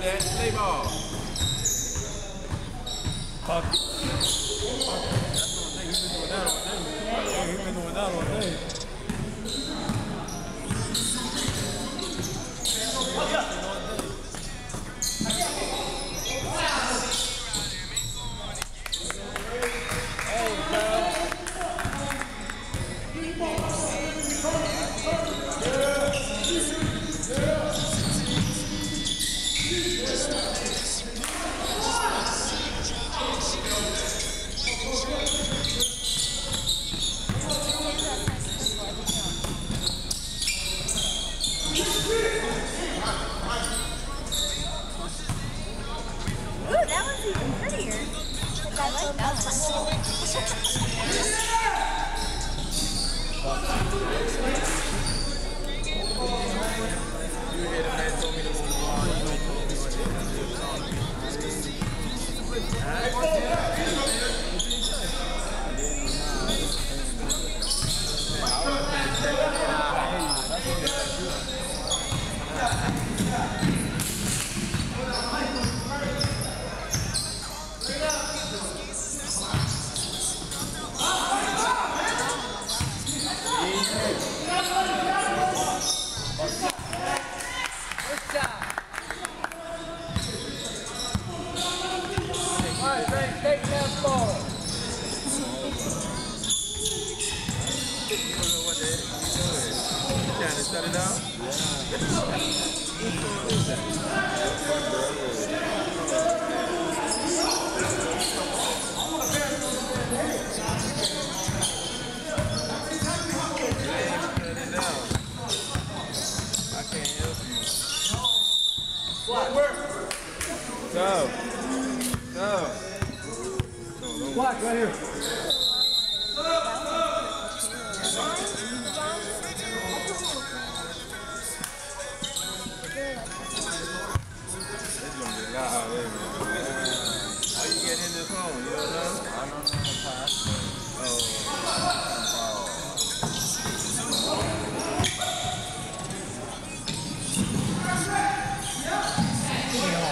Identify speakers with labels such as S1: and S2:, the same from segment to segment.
S1: that. Play ball.
S2: Yeah.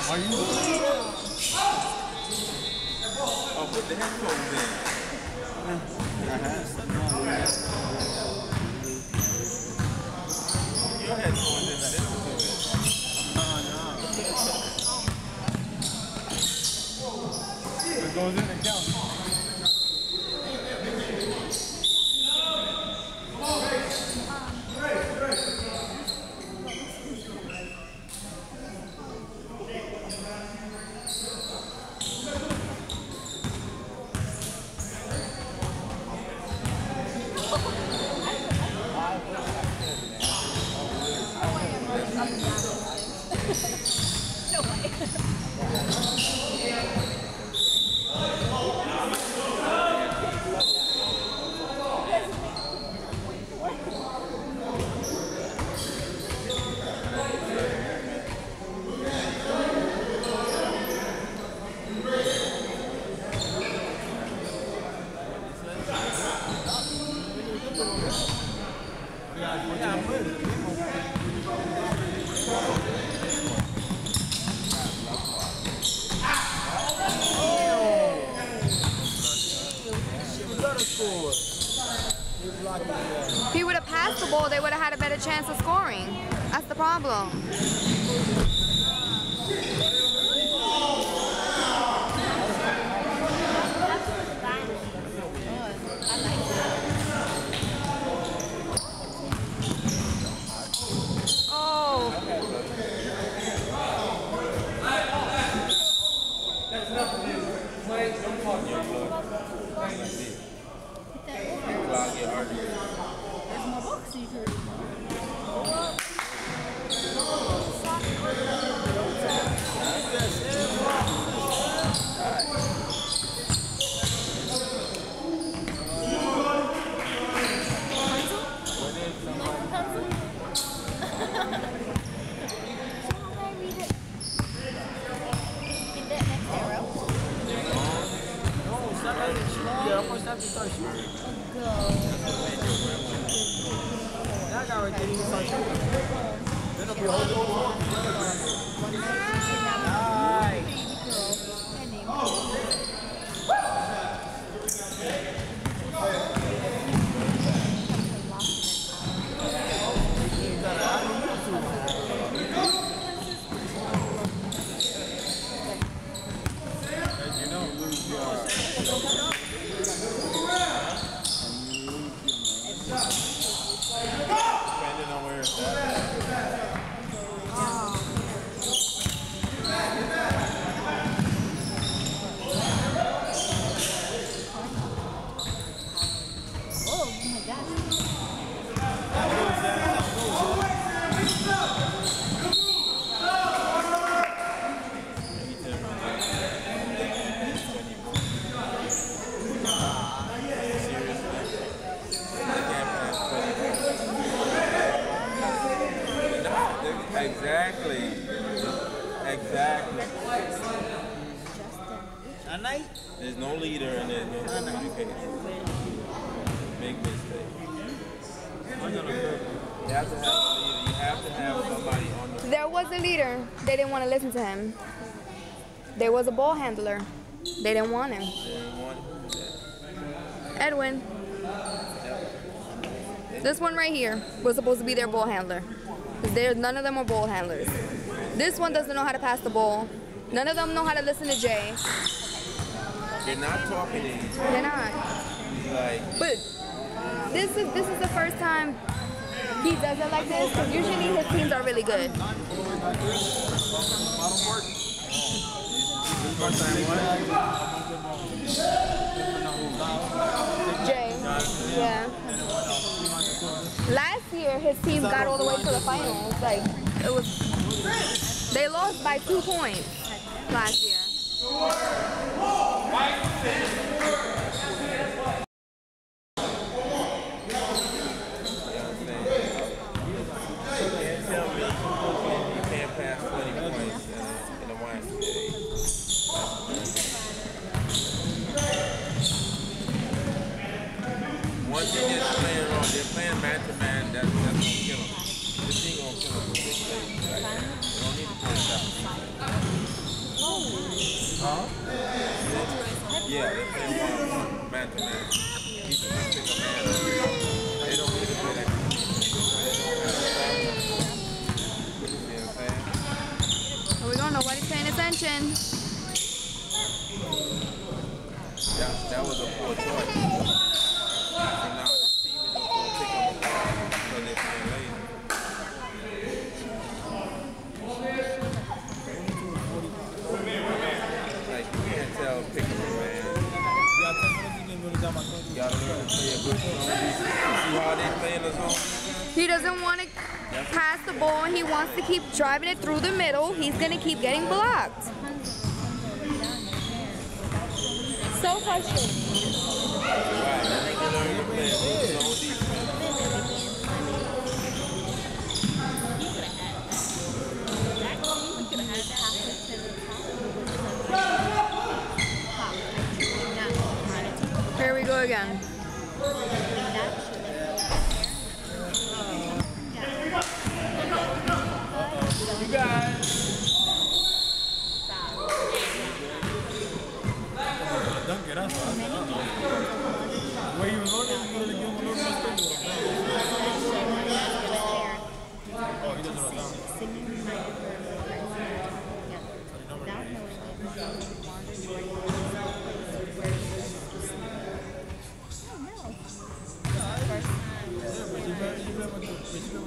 S2: Are you?
S1: Oh, put the headphones in. It.
S2: It goes in and counts.
S3: The ball, they would have had a better chance of scoring. That's the problem. Oh,
S1: out here arguing. Yeah, I'm gonna have to start shooting. That guy right there, he can start shooting. Then it'll be a whole new world. As you know, lose your depending on where it's at.
S4: Oh my gosh.
S2: Exactly. Exactly.
S1: At night?
S2: There's no leader and there's no communication. Big mistake.
S1: I'm gonna go.
S2: You have to have a leader. You have to have somebody on the
S3: There They didn't want to listen to him. There was a ball handler. They didn't want him.
S2: and one. Yeah.
S3: Edwin. This one right here was supposed to be their ball handler. There's none of them are ball handlers. This one doesn't know how to pass the ball. None of them know how to listen to Jay.
S2: They're not talking to you.
S3: They're not.
S2: Like,
S3: But this is this is the first time he does it like this. Because usually his teams are really good. Jay. Yeah. Last year his team got all the way to the finals. Like it was they lost by two points last year.
S2: can't tell me you can't pass 20 points in a, in a YMCA. Once they get playing wrong, they're playing man to man, that's, that's gonna kill them. This ain't gonna kill them. They play like that. They play that. Yeah, they're one man to man. They don't need play that.
S3: Paying attention.
S2: That, that was a poor choice.
S3: He doesn't want to pass the ball. He wants to keep driving it through the middle. He's gonna keep getting blocked.
S4: So frustrating.
S2: To to.
S3: Here we go again.
S1: You guys. Dunk it, that's fine. Uh-oh. Where you was going, you wanted to give him a little more space. Oh, he doesn't know down. Yeah, but you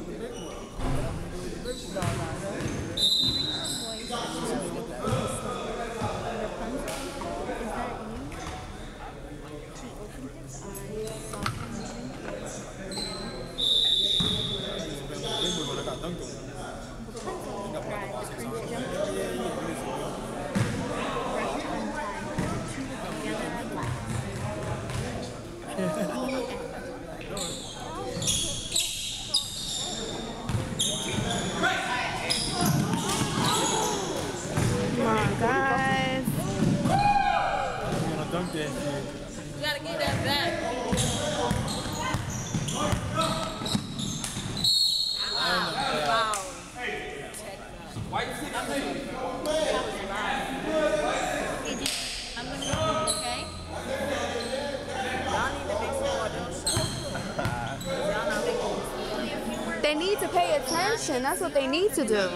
S3: They need to pay attention. That's what they need to do.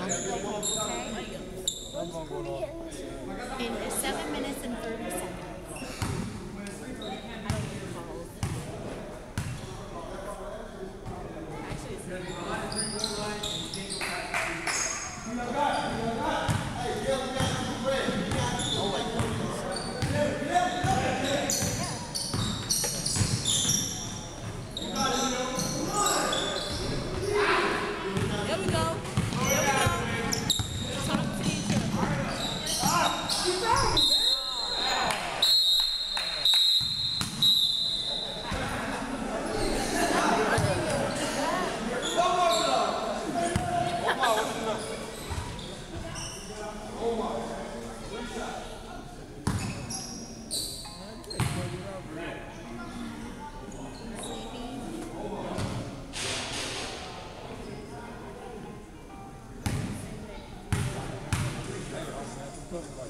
S3: Okay.
S4: In seven minutes and 30 seconds.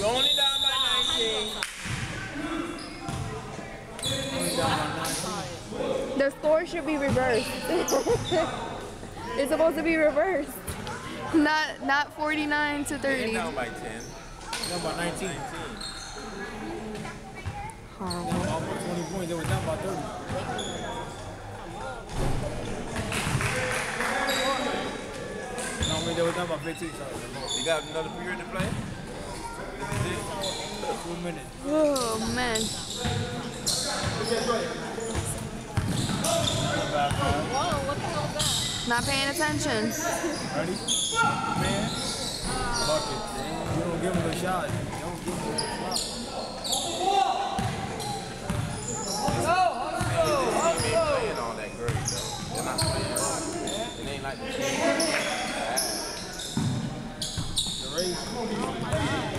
S1: know.
S2: You only down by 19.
S1: Only down by 19.
S3: The score should be reversed. it's supposed to be reversed. Not not 49 to
S2: They
S3: 30.
S2: down by 10.
S1: Down by 19.
S2: 19.
S3: Horrible.
S1: They were 20 points. They were down by 30. No, I mean, they were down by 15. Sorry.
S2: You got another period to play? This is it?
S1: Two minutes.
S3: Oh man.
S5: Whoa, what the hell is that?
S3: Not paying attention.
S1: Ready? Man. Bucket. You don't give him a shot. You don't give him a shot.
S2: This team ain't playing all that great, though. They're not playing. It ain't like the team.
S1: The race.